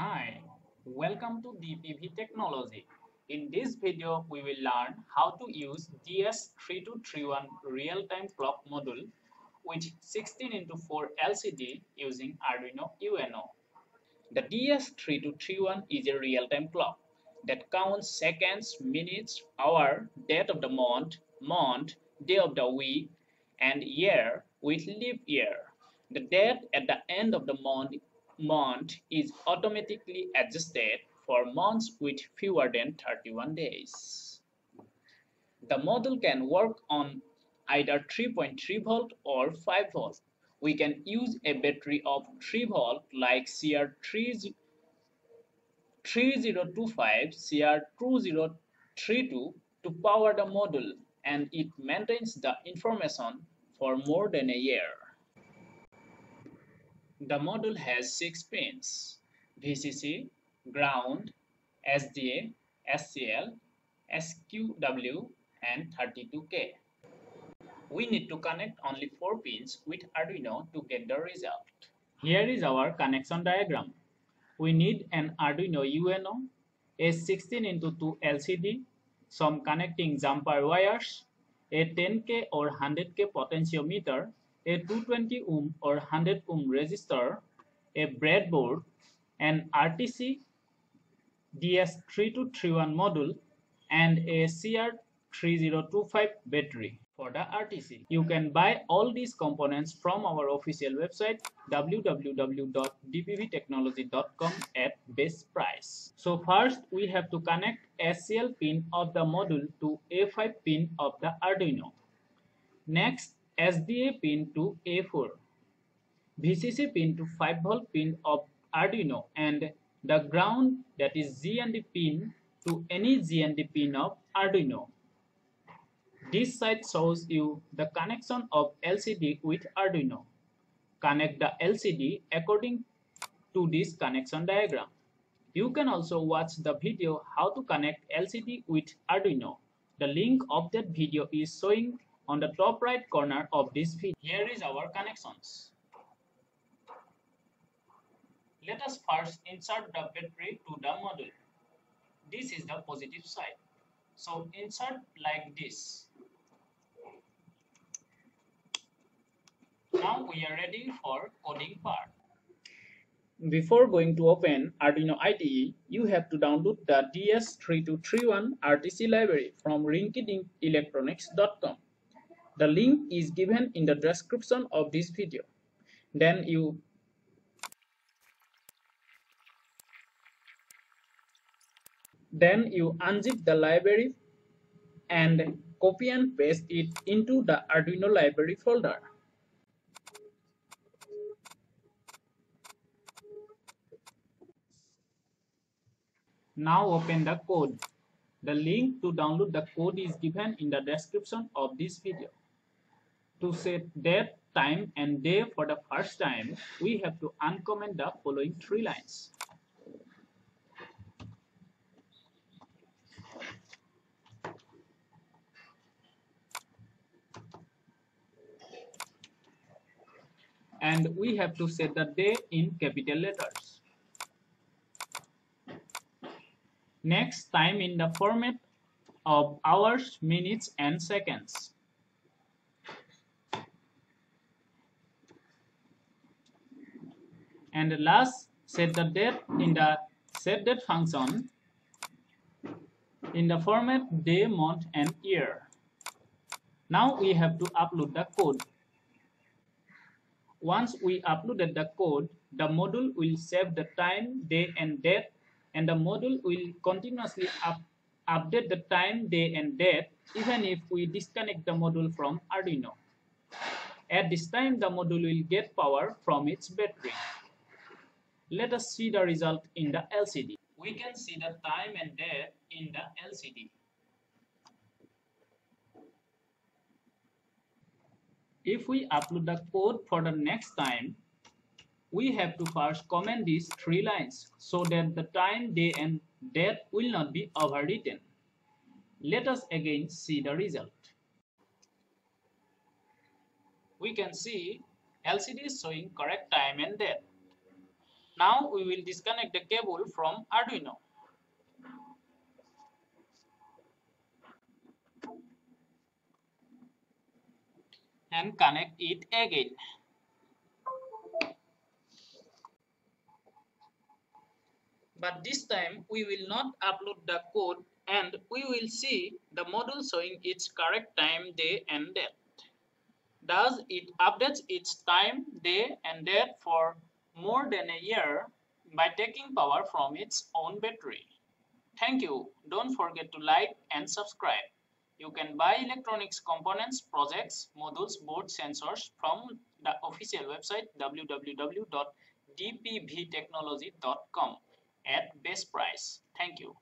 Hi, welcome to DPV Technology. In this video, we will learn how to use DS3231 real-time clock module with 16 into 4 LCD using Arduino UNO. The DS3231 is a real-time clock that counts seconds, minutes, hour, date of the month, month, day of the week, and year with leap year. The date at the end of the month month is automatically adjusted for months with fewer than 31 days. The model can work on either 3.3 volt or 5 volt. We can use a battery of 3 volt like CR3025, CR2032 to power the model and it maintains the information for more than a year. The module has six pins VCC, ground, SDA, SCL, SQW, and 32K. We need to connect only four pins with Arduino to get the result. Here is our connection diagram. We need an Arduino UNO, a 16 into 2 LCD, some connecting jumper wires, a 10K or 100K potentiometer, a 220 ohm or 100 ohm resistor, a breadboard, an RTC DS3231 module, and a CR3025 battery for the RTC. You can buy all these components from our official website www.dpvtechnology.com at best price. So first we have to connect SCL pin of the module to A5 pin of the Arduino. Next SDA pin to A4, VCC pin to 5 volt pin of Arduino and the ground that is GND pin to any GND pin of Arduino. This side shows you the connection of LCD with Arduino. Connect the LCD according to this connection diagram. You can also watch the video how to connect LCD with Arduino. The link of that video is showing on the top right corner of this video. Here is our connections. Let us first insert the battery to the module. This is the positive side. So insert like this. Now we are ready for coding part. Before going to open Arduino IDE, you have to download the DS3231 RTC library from rinkydinkelectronics.com. The link is given in the description of this video. Then you then you unzip the library and copy and paste it into the Arduino library folder. Now open the code. The link to download the code is given in the description of this video. To set date, time and day for the first time, we have to uncomment the following three lines. And we have to set the day in capital letters. Next, time in the format of hours, minutes and seconds. And last set the date in the set date function in the format day, month and year. Now we have to upload the code. Once we uploaded the code, the module will save the time, day and date and the module will continuously up, update the time, day and date even if we disconnect the module from Arduino. At this time, the module will get power from its battery. Let us see the result in the LCD. We can see the time and date in the LCD. If we upload the code for the next time, we have to first comment these three lines so that the time, day and date will not be overwritten. Let us again see the result. We can see LCD is showing correct time and date. Now we will disconnect the cable from Arduino. and connect it again. But this time we will not upload the code and we will see the module showing its correct time, day and date. Thus it updates its time, day and date for more than a year by taking power from its own battery. Thank you. Don't forget to like and subscribe. You can buy electronics components, projects, modules, board sensors from the official website www.dpvtechnology.com at best price. Thank you.